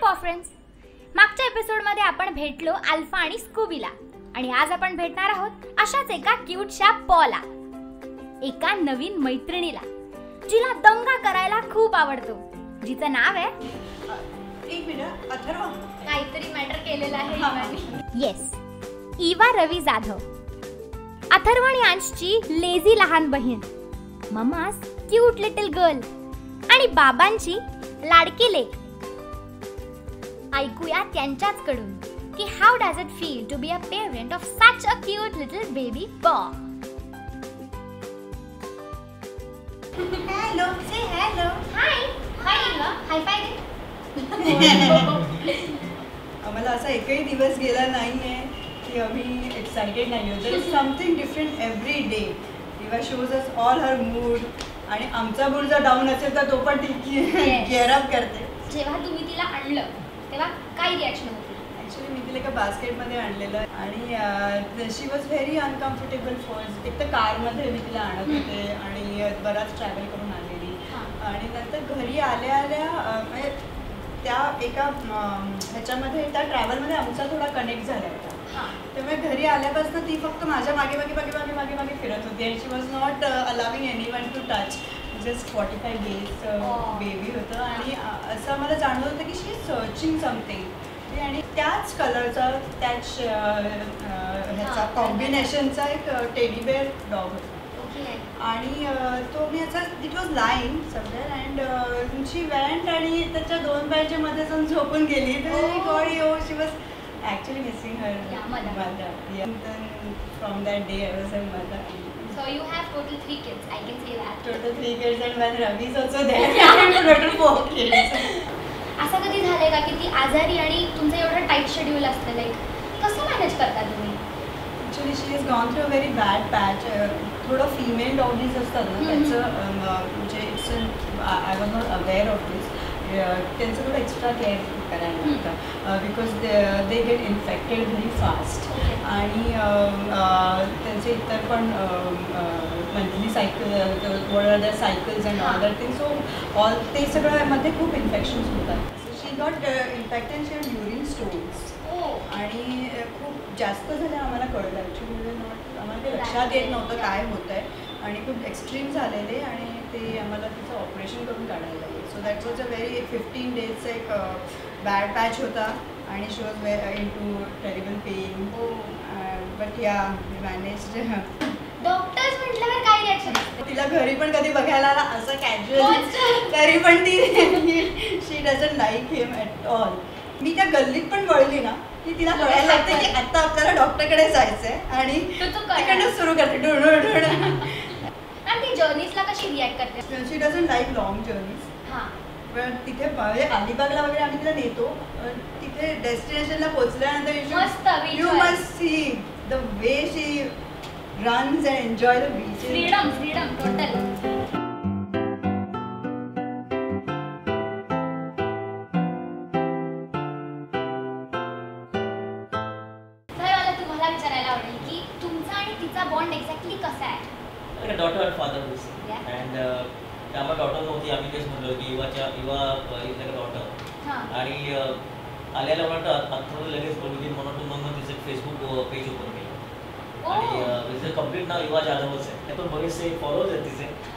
पॉ फ्रेंड्स मागच्या एपिसोडमध्ये आपण भेटलो अल्फा आणि स्कूबीला आणि आज आपण भेटणार आहोत अशाच एका क्यूटशा पॉला एका नवीन मैत्रिणीला. जिला दंगा करायला खूप आवडतो. जिचं नाव आहे एक मिनिट अथर्व. काहीतरी मॅटर केलेलं आहे येस इवा रवी जाधव. अथर्व आणि अंशची लेझी लहान बहीण. ममास क्यूट लिटिल गर्ल आणि बाबांची लाडकी लेक. ऐकूया त्यांच्याच कडून की how does it feel to be a parent of such a cute little baby boy hello say hello hi hi hi five आम्हाला असा एकही दिवस गेला नाही आहे की आम्ही एक्सायटेड नाही is something different every day किंवा shows us all her mood आणि आमचा मूड जर डाऊन असेल तर तो पण ती Yes. गिअरअप करते. जेव्हा तुम्ही तिला आणलं तेव्हा काय रिॲक्शन होती ॲक्च्युली मी तिला एका बास्केटमध्ये आणलेलं आणि she was very uncomfortable first एक तर कारमध्ये मी तिला आणत होते आणि बराच ट्रॅव्हल करून आलेली. आणि नंतर घरी आल्या आल्या म्हणजे त्या एका ह्याच्यामध्ये त्या ट्रॅव्हलमध्ये आमचा थोडा कनेक्ट झाला होता. त्यामुळे घरी आल्यापासून ती फक्त माझ्या मागे मागे मागे मागे मागे मागे फिरत होती. आणि she was not allowing any one to touch just forty five days Oh. Baby होतं आणि असं मला जाणवत होतं की शी सर्चिंग समथिंग आणि त्याच कलरचा त्याच ह्याचा. कॉम्बिनेशनचा एक टेडी बेअर डॉग होता आणि तो मी याचा it was lying somewhere and she went आणि त्याच्या दोन पायाच्या मध्ये जाऊन झोपून गेली तर. God you she was actually missing her. Mother from that day I was a mother So you have total three kids. I can say असं कधी झालंय का की ती आजारी आणि तुमचं एवढं टाईट शेड्यूल असतं लाईक कसं मॅनेज करता तुम्ही? Actually she is gone through a very bad patch थोडं फिमेल डॉगीज असतात ना. त्याचं म्हणजे it's I was not aware of this त्यांचं थोडं एक्स्ट्रा केअर करायला. लागतं because they get infected very fast. आणि अम, अ, त्यांचे इतर पण monthly cycle other cycles and. Other thing so all ते सगळं मध्ये खूप इन्फेक्शन्स होतात. She got infected she urine stones आणि अ, खूप जास्त झालं आम्हाला कळलं. ॲक्च्युली म्हणजे नॉट आम्हाला ते लक्षात येत नव्हतं काय होतं आहे आणि खूप एक्स्ट्रीम झालेले आणि ते आम्हाला तिचं ऑपरेशन करून काढायला लागेल. So that was a very fifteen डेजचा एक बॅड पॅच होता आणि she was in too terrible pain but या मॅनेज डॉक्टर्स म्हटल्यावर काय रिॲक्शन तिला घरी पण कधी बघायला आला असं कॅज्युअल. तरी पण ती she doesn't like him at all मी त्या गल्लीत पण वळली ना की तिला कळायला लागतं की आता आपल्याला डॉक्टरकडे जायचंय आणि. तिकडनं सुरू करते. ढुळ ढुळ आणि ती जर्नीजला कशी रिॲक्ट करते? She doesn't like long journeys पण तिथे म्हणजे अलिबागला वगैरे आम्ही तिला नेतो. तिथे डेस्टिनेशनला पोहोचल्यानंतर मस्त you. Must see the way she runs and enjoy the beach freedom freedom total तर मला तुम्हाला विचारायला आवडेल की तुमचा आणि तिचा बॉन्ड एक्झॅक्टली कसा आहे? Like a daughter and father was Yeah. and uh, आम्हाला डॉटर नव्हती आम्ही तेच म्हणलो की युवाच्या युवा डॉटर. हां. आणि आल्याला म्हणतात अथर्व लगेच बोलली म्हणून तू मग तिचं फेसबुक पेज ओपन केलं. आणि तिचं कंप्लीट नाव युवा जाधवच आहे. ते पण बरेचसे फॉलोअर्स आहेत तिचे.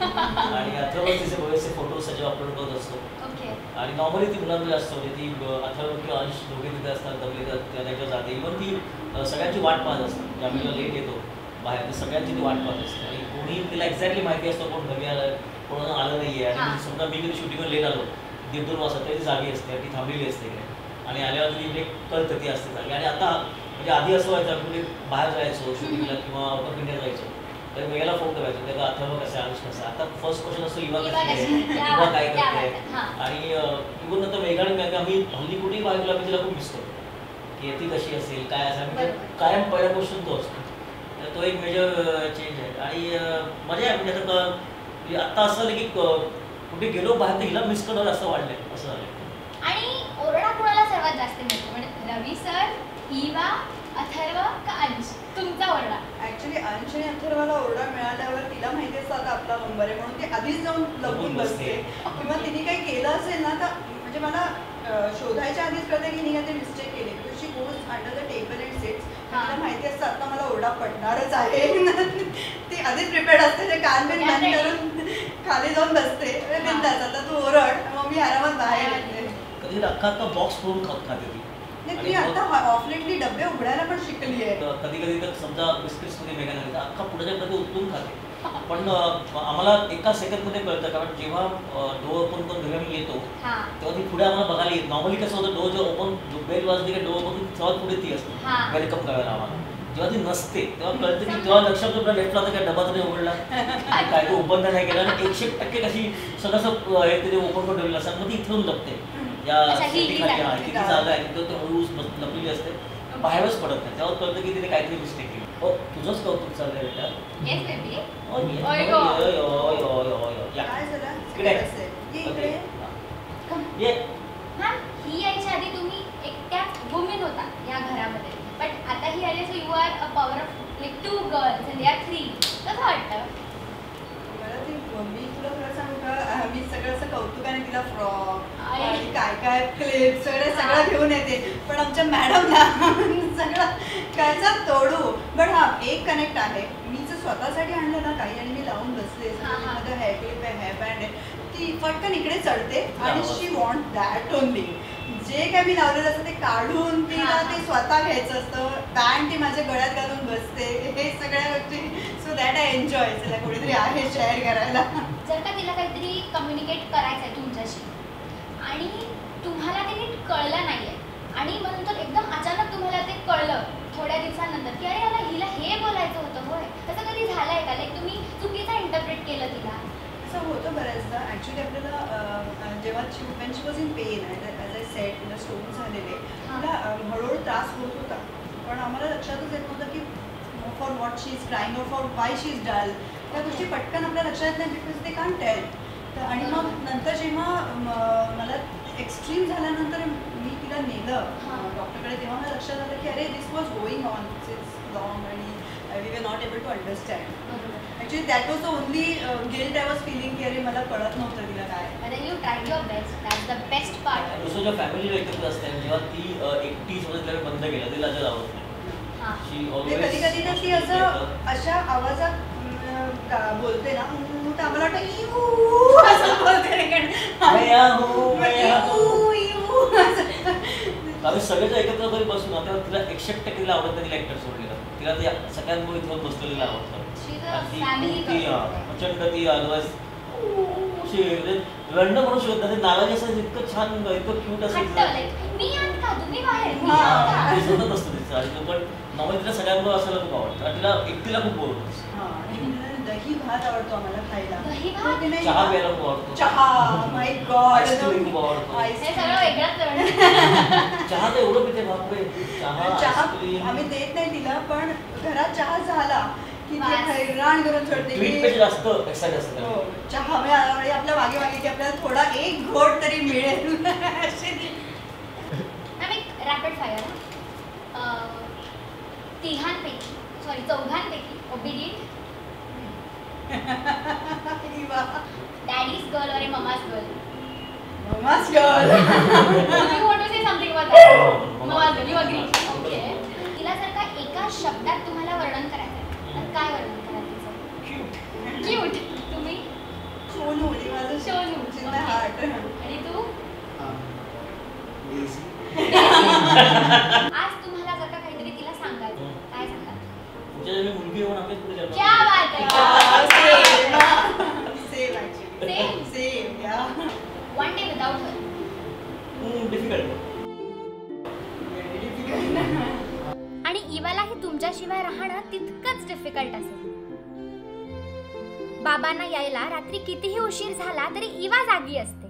आणि अथर्व तिचे बरेचसे फोटोज सगळे अपलोड करत असतो. ओके. आणि नॉर्मली ती मुलांमध्ये असतो म्हणजे ती अथर्व किंवा अंश दोघे तिथे असतात दबले त्या त्याच्यावर जाते इव्हन ती सगळ्यांची वाट पाहत असते आम्ही जेव्हा लेट येतो बाहेर सगळ्यांची ती वाट पाहत असते. आणि कोणी तिला एक्झॅक्टली माहिती असतं कोण घरी आलं कोण आलं नाही आहे. आणि समजा मी कधी शूटिंगवर लेट आलो दीड दोन वाजता तरी ती जागी असते ती थांबलेली असते इकडे आणि आल्यावर ती इकडे कळतं ती असते जागी आणि आता म्हणजे आधी असं व्हायचं कुठे बाहेर जायचो शूटिंगला किंवा आउट इंडिया जायचो तर वेगळा फोन करायचो त्याचा अथर्व कसं अनुष कसं. आता फर्स्ट क्वेश्चन असतो युवा कशी आहे? युवा काय क्या करते. आणि इव्हन नंतर वेगाने काय आम्ही हल्ली कुठेही बायकोला आम्ही तिला खूप मिस करतो की ती कशी असेल काय असेल म्हणजे. कायम पहिला क्वेश्चन तो असतो तर तो एक मेजर चेंज आहे आणि मजा आहे म्हणजे आता म्हणजे आत्ता असं झालं की कुठे गेलो बाहेर तर हिला मिस करणं असं वाढलंय असं झालं आणि ओरडा कोणाला सर्वात जास्त मिळतो? म्हणजे रवी सर इवा अथर्व का अंश? तुमचा ओरडा. ऍक्च्युली अंश आणि अथर्वाला ओरडा मिळाल्यावर तिला माहिती असतं आता आपला नंबर आहे म्हणून ती आधीच जाऊन लपून बसते. किंवा तिने काही केलं असेल ना तर म्हणजे मला शोधायच्या आधीच कळतं की हिने काहीतरी मिस्टेक केली. Because she goes under the table and sits. तिला माहिती असतं आता मला ओरडा पडणारच आहे. ती आधीच प्रिपेअर्ड असते ते कान बिन बंद Ready. करून खाली जाऊन बसते. बिंदास आता तू ओरड मग मी आरामात बाहेर येते. कधी अख्खा बॉक्स फोडून खात खाते ती. नाही आणि ती मग- आता ऑफलेटली डबे उघडायला पण शिकली आहे. कधी कधी तर समजा बिस्किट्समध्ये मेघा नाही तर अख्खा पुढच्या मध्ये उचलून खाते. पण आम्हाला एका सेकंडमध्ये कळतं. कारण जेव्हा ओपन करून मी येतो हा. तेव्हा ती पुढे आम्हाला बघायला येत. नॉर्मली कसं होतं डोअर जेव्हा ओपन बेल वाजली की डोअर ओपन सर्वात पुढे ती असते. हा. वेलकम करायला आम्हाला. जेव्हा ती नसते तेव्हा कळतं की तेव्हा लक्षात आपला लेफ्टला तर काय डबा तरी उघडला. काय तो ओपन नाही केला आणि एकशे टक्के कशी सगळं हे ते ओपन करून ठेवलेलं असतं. मग ती इथून लपते या ही- ही हा. किती जागा आहे तिथं ते लपलेली असते. बाहेरच पडत नाही. तेव्हा कळतं की तिने काहीतरी मिस्टेक केली. हो तुझंच कौतुक चाललंय बेटा. येस बेबी ओ, ये. ओय ओय, गो. ओय, ओय, ओय, ओय, ओय. या. काय झालं इकडे. बसते. ये इकडे ये मॅम ही यायच्या आधी तुम्ही एकट्याच वुमेन होता या घरामध्ये बट आता ही आली so you are a power of like two girls and they are three कसं वाटतं? मला ती मी तुला खरं सांगू का? अह, मी सगळं असं कौतुकाने तिला फ्रॉक. आणि काय काय क्लिप सगळं सगळं घेऊन येते. पण आमच्या मॅडमला सगळं कायचा तोडू. पण हा एक कनेक्ट आहे. मी जर स्वतःसाठी आणलं ना काही आणि मी लावून बसले. हा, हा. हेअर क्लिप आहे हेअर बँड आहे. ती पटकन इकडे चढते आणि. शी वॉन्ट दॅट ओनली जे काय मी लावलेलं असतं ते काढून तिला. ते स्वतः घ्यायचं असतं. पॅन्ट ती माझ्या गळ्यात घालून बसते. हे सगळ्या गोष्टी. सो दॅट आय एन्जॉय तिला कोणीतरी आहे शेअर करायला. जर का तिला काहीतरी कम्युनिकेट करायचं आहे तुमच्याशी आणि तुम्हाला ते नीट कळलं नाहीये आणि मग नंतर एकदम अचानक तुम्हाला ते कळलं थोड्या दिवसानंतर की अरे याला हिला हे बोलायचं होतं होय. तसं कधी झालंय का? लाईक तुम्ही चुकीचं इंटरप्रेट केलं तिला. असं होतं बऱ्याचदा. ॲक्च्युली आपल्याला जेव्हा she was in pain set तिला स्टोन झालेले. तिला अं, हळूहळू त्रास होत होता पण आम्हाला लक्षातच येत नव्हतं की for what she is crying or for why she is dull त्या गोष्टी पटकन आपल्या लक्षात येत नाही बिकॉज ते कान टेल तर आणि मग नंतर जेव्हा मला एक्स्ट्रीम झाल्यानंतर मी तिला नेलं. डॉक्टरकडे तेव्हा मला लक्षात आलं की अरे this was going on it's long आणि we were not able to understand actually that was the only guilt I was feeling की अरे मला कळत नव्हतं तिला काय. You try your best that's the best part दुसरं जेव्हा फॅमिली एकत्र असते जेव्हा ती एकटी तिला बंद केलं तिला जर आवडत नाही हां ते कधी कधी ना ती असं अशा आवाजात बोलते ना तर आम्हाला वाटतं असं बोलते आम्ही सगळेच एकत्र जरी बसून ना तेव्हा तिला एकशे टक्के तिला आवडत नाही तिला एकटं सोडलेलं तिला ते सगळ्यांमुळे इथं बसलेलं आवडतं. ती प्रचंड ती म्हणजे रडणं म्हणून शकत नाही. नावाने असं इतकं छान इतकं क्यूट असं सतत असतं तिचं. आणि पण नॉर्मली तिला सगळ्यांबरोबर असायला खूप आवडतं. आणि तिला एकटीला खूप आणि तिला दही भात आवडतो आम्हाला खायला. दही भात? चहा आवडतो. चहा माय गॉड. हे सगळं वेगळंच आहे. चहा तर एवढं पिते बापरे चहा चहा आम्ही देत नाही तिला पण घरात चहा झाला की ती हैराण करून सोडते. ट्वीट की- पेक्षा जास्त असतं चहा आपल्या मागे मागे की आपल्याला थोडा एक घोट तरी मिळेल. आम्ही रॅपिड फायर तिघांपैकी सॉरी चौघांपैकी ओबिडियंट ही वा. डॅडीज गर्ल अरे mama's girl Mama's girl. You want to say something about that हो, mama's girl you agree okay तिला जर का एका शब्दात तुम्हाला वर्णन करायचं तर काय वर्णन तिचं? Cute. क्यूट तुम्ही? सोनू हे माझं सोनू. My heart. आणि तू? difficult. आणि इवालाही तुमच्याशिवाय राहणं तितकंच डिफिकल्ट असेल. बाबांना यायला रात्री कितीही उशीर झाला तरी इवा जागी असते.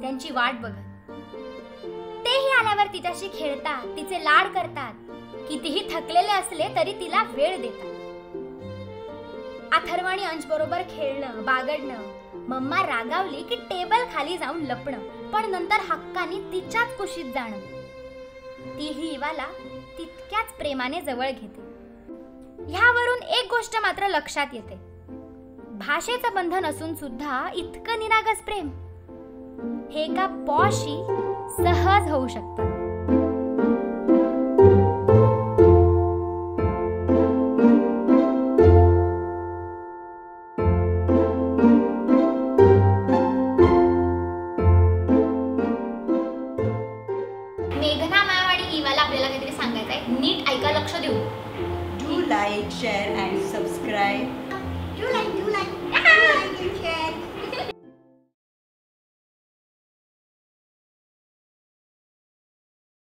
त्यांची वाट बघत. तेही आल्यावर तिच्याशी खेळतात तिचे लाड करतात. कितीही थकलेले असले तरी तिला वेळ देतात. अथर्व आणि अंश बरोबर खेळणं बागडणं मम्मा रागावली की टेबल खाली जाऊन लपणं पण नंतर हक्कानी तिच्याच कुशीत जाणं. तीही इवाला तितक्याच प्रेमाने जवळ घेते. ह्यावरून एक गोष्ट मात्र लक्षात येते. भाषेचं बंधन असून सुद्धा इतकं निरागस प्रेम. हे एका पॉशी सहज होऊ शकतं.